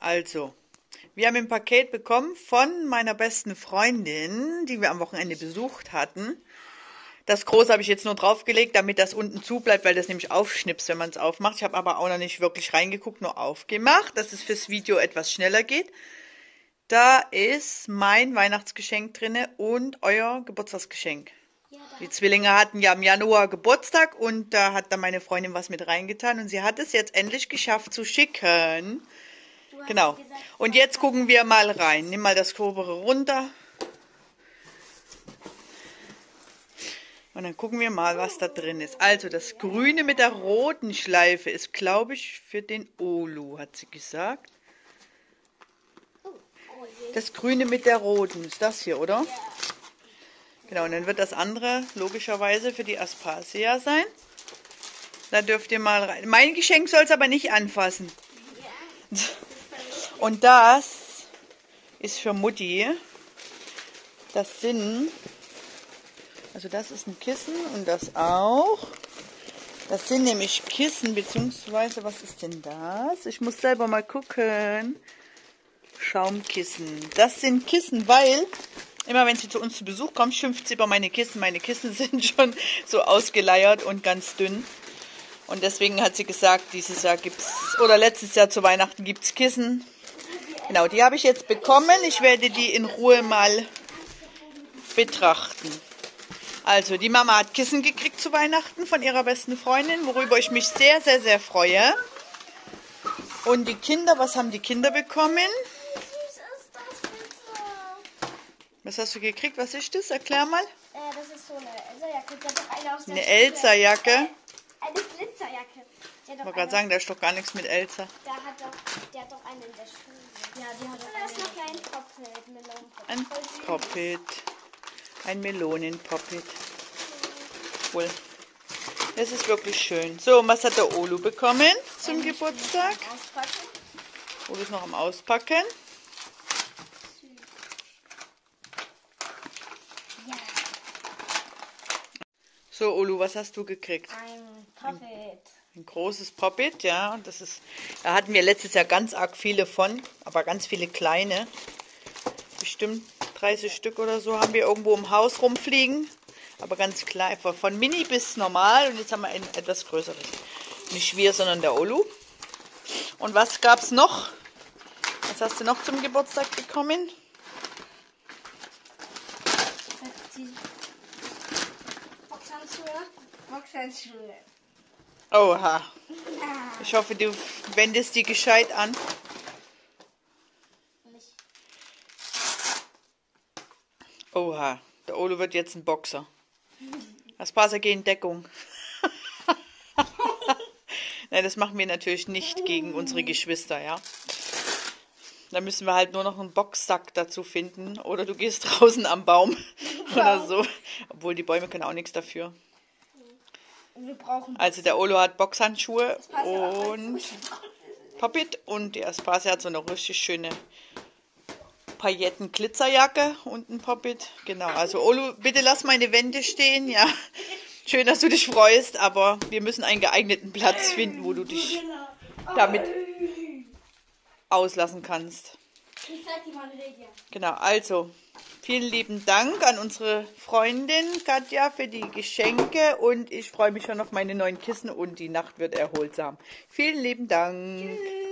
Also, wir haben ein Paket bekommen von meiner besten Freundin, die wir am Wochenende besucht hatten. Das große habe ich jetzt nur draufgelegt, damit das unten zu bleibt, weil das nämlich aufschnipst, wenn man es aufmacht. Ich habe aber auch noch nicht wirklich reingeguckt, nur aufgemacht, dass es fürs Video etwas schneller geht. Da ist mein Weihnachtsgeschenk drin und euer Geburtstagsgeschenk. Die Zwillinge hatten ja im Januar Geburtstag und da hat dann meine Freundin was mit reingetan und sie hat es jetzt endlich geschafft zu schicken. Genau. Und jetzt gucken wir mal rein. Nimm mal das obere runter. Und dann gucken wir mal, was da drin ist. Also das Grüne mit der roten Schleife ist, glaube ich, für den Olu, hat sie gesagt. Das Grüne mit der roten ist das hier, oder? Genau, und dann wird das andere logischerweise für die Aspasia sein. Da dürft ihr mal rein. Mein Geschenk soll es aber nicht anfassen. Und das ist für Mutti. Das sind, also das ist ein Kissen und das auch. Das sind nämlich Kissen, beziehungsweise, was ist denn das? Ich muss selber mal gucken. Schaumkissen. Das sind Kissen, weil immer wenn sie zu uns zu Besuch kommt, schimpft sie über meine Kissen. Meine Kissen sind schon so ausgeleiert und ganz dünn. Und deswegen hat sie gesagt, dieses Jahr gibt es, oder letztes Jahr zu Weihnachten gibt es Kissen. Genau, die habe ich jetzt bekommen. Ich werde die in Ruhe mal betrachten. Also, die Mama hat Kissen gekriegt zu Weihnachten von ihrer besten Freundin, worüber ich mich sehr, sehr, sehr freue. Und die Kinder, was haben die Kinder bekommen? Was hast du gekriegt? Was ist das? Erklär mal. Äh, das ist so eine Elsa-Jacke. Da eine aus der Eine. Elsa-Jacke. Eine Glitzerjacke. Ich wollte gerade sagen, da ist doch gar nichts mit Elsa. der hat doch, der hat doch eine in der Schule. Ja, die hat doch eine. Da ist noch ein Poppet, Melonenpoppet. Ein. Poppet. Ein Melonenpoppet. Cool. Das ist wirklich schön. So, und was hat der Olu bekommen zum Geburtstag? Olu ist noch am Auspacken. Ja, So, Olu, was hast du gekriegt? ein Poppet. Ein großes Poppet, ja. Und das ist, da hatten wir letztes Jahr ganz arg viele von, aber ganz viele kleine. Bestimmt 30 Stück oder so haben wir irgendwo im Haus rumfliegen. Aber ganz klein, von- von mini bis normal. Und jetzt haben wir ein etwas größeres. Nicht wir, sondern der Olu. Und was gab's noch? Was hast du noch zum Geburtstag bekommen? Die Boxhandschuhe. Boxhandschuhe. Oha. Ich hoffe, du wendest die gescheit an. Oha, der Olo wird jetzt ein Boxer. Das Passer geht in Deckung. Nein, das machen wir natürlich nicht gegen unsere Geschwister, ja. Da müssen wir halt nur noch einen Boxsack dazu finden. Oder du gehst draußen am Baum oder so. Obwohl die Bäume können auch nichts dafür. Also der Olo hat Boxhandschuhe und Poppet und die Aspasia hat so eine richtig schöne Pailletten-Glitzerjacke und ein Poppet. Genau, also Olo, bitte lass meine Wände stehen, ja. Schön, dass du dich freust, aber wir müssen einen geeigneten Platz finden, wo du dich damit auslassen kannst. Ich zeig dir mal Radio. Genau, also vielen lieben Dank an unsere Freundin Katja für die Geschenke und ich freue mich schon auf meine neuen Kissen und die Nacht wird erholsam. Vielen lieben Dank. Tschüss.